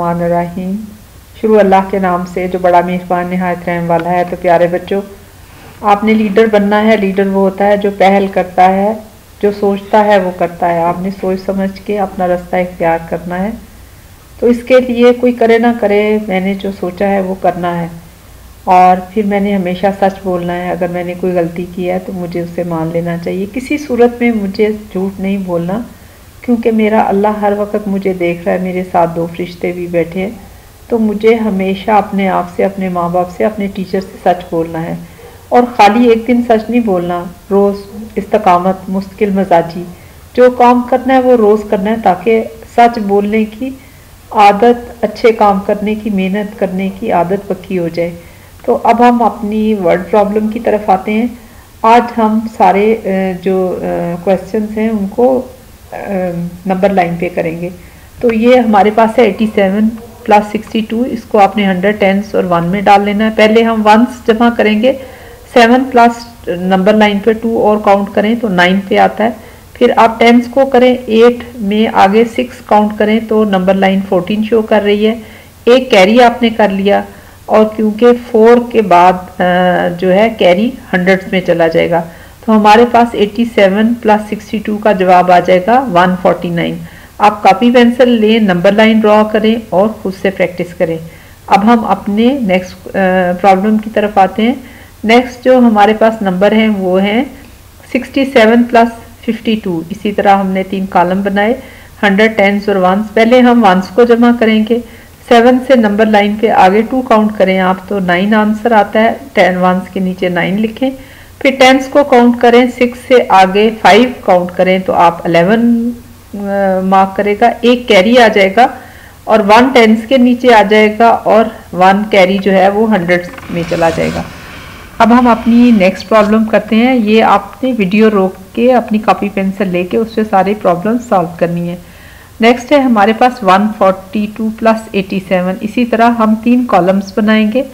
रहीम। शुरू अल्लाह के नाम से, जो बड़ा मेहरबान, नहायत रहम वाला है। तो प्यारे बच्चों, आपने लीडर बनना है। लीडर वो होता है जो पहल करता है, जो सोचता है, वो करता है। आपने सोच समझ के अपना रास्ता इख्तियार करना है। तो इसके लिए कोई करे ना करे, मैंने जो सोचा है वो करना है। और फिर मैंने हमेशा सच बोलना है। अगर मैंने कोई गलती की है तो मुझे उसे मान लेना चाहिए। किसी सूरत में मुझे झूठ नहीं बोलना। क्योंकि मेरा अल्लाह हर वक्त मुझे देख रहा है, मेरे साथ दो फरिश्ते भी बैठे हैं। तो मुझे हमेशा अपने आप से, अपने माँ बाप से, अपने टीचर से सच बोलना है। और ख़ाली एक दिन सच नहीं बोलना, रोज़ इस्तकामत, मुश्किल मजाजी। जो काम करना है वो रोज़ करना है, ताकि सच बोलने की आदत, अच्छे काम करने की मेहनत करने की आदत पक्की हो जाए। तो अब हम अपनी वर्ड प्रॉब्लम की तरफ़ आते हैं। आज हम सारे जो क्वेश्चंस हैं, उनको नंबर लाइन पे करेंगे। तो ये हमारे पास है 87 प्लस 62 इसको आपने हंड्रेड टेंस और वन में डाल लेना है। पहले हम वंस जमा करेंगे सेवन प्लस नंबर लाइन पे टू और काउंट करें तो नाइन पे आता है। फिर आप टेंस को करें एट में आगे सिक्स काउंट करें तो नंबर लाइन फोर्टीन शो कर रही है। एक कैरी आपने कर लिया और क्योंकि फोर के बाद जो है कैरी हंड्रेड्स में चला जाएगा। तो हमारे पास 87 प्लस 62 का जवाब आ जाएगा 149 आप कॉपी पेंसिल लें नंबर लाइन ड्रॉ करें और खुद से प्रैक्टिस करें। अब हम अपने नेक्स्ट प्रॉब्लम की तरफ़ आते हैं। नेक्स्ट जो हमारे पास नंबर हैं, वो हैं 67 प्लस 52 इसी तरह हमने तीन कॉलम बनाए। 100 टेंस और वंस पहले हम वंस को जमा करेंगे। सेवन से नंबर लाइन पे आगे टू काउंट करें आप तो नाइन आंसर आता है। टेन वंस के नीचे नाइन लिखें। फिर टेंस को काउंट करें सिक्स से आगे फाइव काउंट करें तो आप अलेवन मार्क करेगा। एक कैरी आ जाएगा और वन टेंस के नीचे आ जाएगा और वन कैरी जो है वो हंड्रेड में चला जाएगा। अब हम अपनी नेक्स्ट प्रॉब्लम करते हैं। ये आपने वीडियो रोक के अपनी कॉपी पेंसिल लेके उससे सारी प्रॉब्लम सॉल्व करनी है। नेक्स्ट है, हमारे पास 142 प्लस 87 इसी तरह हम तीन कॉलम्स बनाएँगे।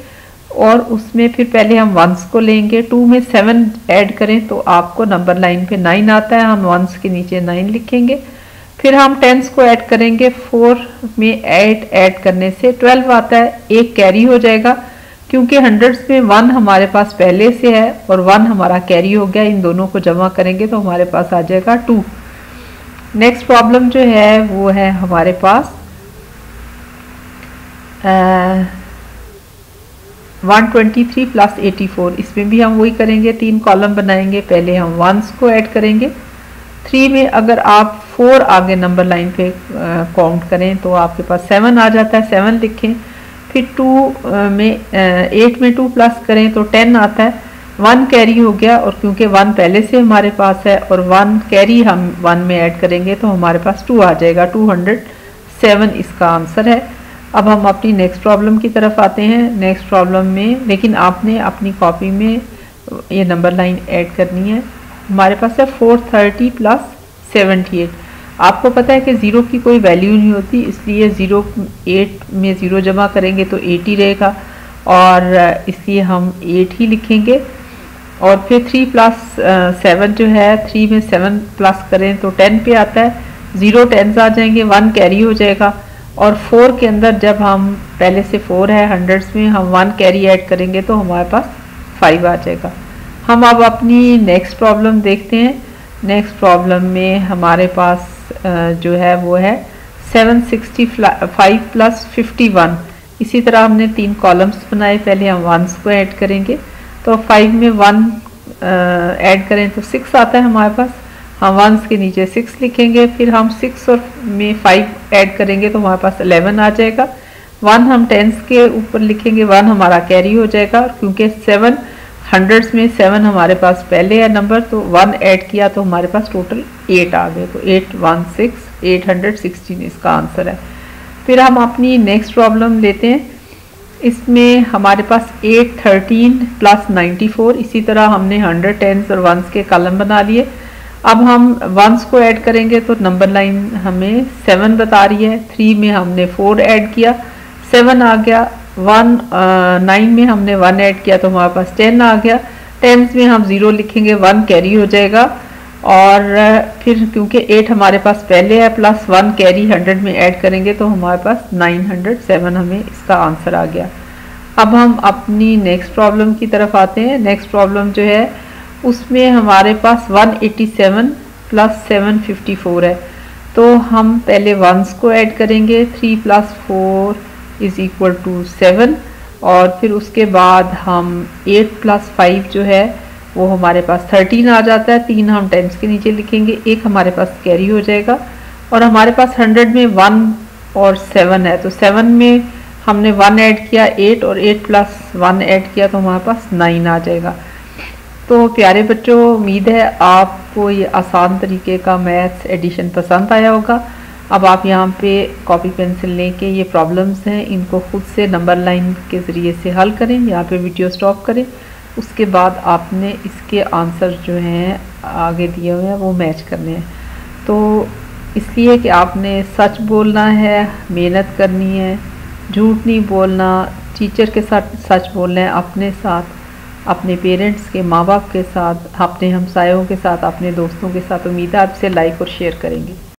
और उसमें फिर पहले हम वंस को लेंगे। टू में सेवन ऐड करें तो आपको नंबर लाइन पे नाइन आता है। हम वंस के नीचे नाइन लिखेंगे। फिर हम टेंस को ऐड करेंगे। फोर में एट ऐड करने से ट्वेल्व आता है। एक कैरी हो जाएगा। क्योंकि हंड्रेड्स में वन हमारे पास पहले से है और वन हमारा कैरी हो गया। इन दोनों को जमा करेंगे तो हमारे पास आ जाएगा टू नेक्स्ट प्रॉब्लम जो है वो है हमारे पास आ, 123 प्लस 84 इसमें भी हम वही करेंगे, तीन कॉलम बनाएँगे, पहले हम वंस को ऐड करेंगे। थ्री में अगर आप फोर आगे नंबर लाइन पे काउंट करें तो आपके पास सेवन आ जाता है सेवन लिखें। फिर टू में एट में टू प्लस करें तो टेन आता है। वन कैरी हो गया और क्योंकि वन पहले से हमारे पास है और वन कैरी हम वन में ऐड करेंगे तो हमारे पास टू आ जाएगा। टू हंड्रेड सेवन इसका आंसर है। अब हम अपनी नेक्स्ट प्रॉब्लम की तरफ़ आते हैं। नेक्स्ट प्रॉब्लम में, लेकिन आपने अपनी कॉपी में ये नंबर लाइन ऐड करनी है। हमारे पास है four thirty plus seventy eight आपको पता है कि ज़ीरो की कोई वैल्यू नहीं होती, इसलिए ज़ीरो एट में ज़ीरो जमा करेंगे तो एट ही रहेगा। और इसलिए हम एट ही लिखेंगे। और फिर थ्री प्लस सेवन जो है थ्री में सेवन प्लस करें तो टेन पे आता है। ज़ीरो टेंस आ जाएँगे वन कैरी हो जाएगा। और फोर के अंदर जब हम पहले से फोर है हंड्रेड्स में हम वन कैरी ऐड करेंगे तो हमारे पास फाइव आ जाएगा। हम अब अपनी नेक्स्ट प्रॉब्लम देखते हैं। नेक्स्ट प्रॉब्लम में हमारे पास जो है वो है seven sixty five plus fifty one इसी तरह हमने तीन कॉलम्स बनाए। पहले हम वंस को ऐड करेंगे। तो फाइव में वन ऐड करें तो सिक्स आता है हमारे पास। हम वंस के नीचे सिक्स लिखेंगे, फिर हम सिक्स और में फाइव ऐड करेंगे तो हमारे पास अलेवन आ जाएगा। वन हम टेंस के ऊपर लिखेंगे वन हमारा कैरी हो जाएगा, क्योंकि सेवन हंड्रेड्स में सेवन हमारे पास पहले है नंबर तो वन ऐड किया तो हमारे पास टोटल एट आ गए। तो eight one six eight hundred sixteen इसका आंसर है। फिर हम अपनी नेक्स्ट प्रॉब्लम लेते हैं। इसमें हमारे पास eight thirteen plus ninety four इसी तरह हमने हंड्रेड टेंस और वंस के कलम बना लिए। अब हम वंस को ऐड करेंगे तो नंबर लाइन हमें सेवन बता रही है। थ्री में हमने फोर ऐड किया। सेवन आ गया। वन नाइन में हमने वन ऐड किया तो हमारे पास टेन आ गया। टेंस में हम ज़ीरो लिखेंगे वन कैरी हो जाएगा। और फिर क्योंकि एट हमारे पास पहले है प्लस वन कैरी हंड्रेड में ऐड करेंगे तो हमारे पास नाइन हंड्रेड सेवन हमें इसका आंसर आ गया। अब हम अपनी नेक्स्ट प्रॉब्लम की तरफ़ आते हैं। नेक्स्ट प्रॉब्लम जो है उसमें हमारे पास 187 प्लस 754 है। तो हम पहले वंस को ऐड करेंगे three plus four is equal to seven और फिर उसके बाद हम एट प्लस फाइव जो है, वो हमारे पास थर्टीन आ जाता है। तीन हम टेंस के नीचे लिखेंगे, एक हमारे पास कैरी हो जाएगा और हमारे पास हंड्रेड में वन और सेवन है। तो सेवन में हमने वन ऐड किया एट और एट प्लस वन ऐड किया तो हमारे पास नाइन आ जाएगा। तो प्यारे बच्चों, उम्मीद है आपको ये आसान तरीके का मैथ्स एडिशन पसंद आया होगा। अब आप यहाँ पे कॉपी पेंसिल लेके ये प्रॉब्लम्स हैं, इनको खुद से नंबर लाइन के ज़रिए से हल करें, यहाँ पे वीडियो स्टॉप करें। उसके बाद आपने इसके आंसर जो हैं, आगे दिए हुए हैं, वो मैच करने हैं। तो इसलिए कि आपने सच बोलना है, मेहनत करनी है, झूठ नहीं बोलना, टीचर के साथ सच बोलना है, अपने साथ अपने पेरेंट्स के माँ बाप के साथ, अपने हमसायों के साथ, अपने दोस्तों के साथ उम्मीद है आपसे लाइक और शेयर करेंगे।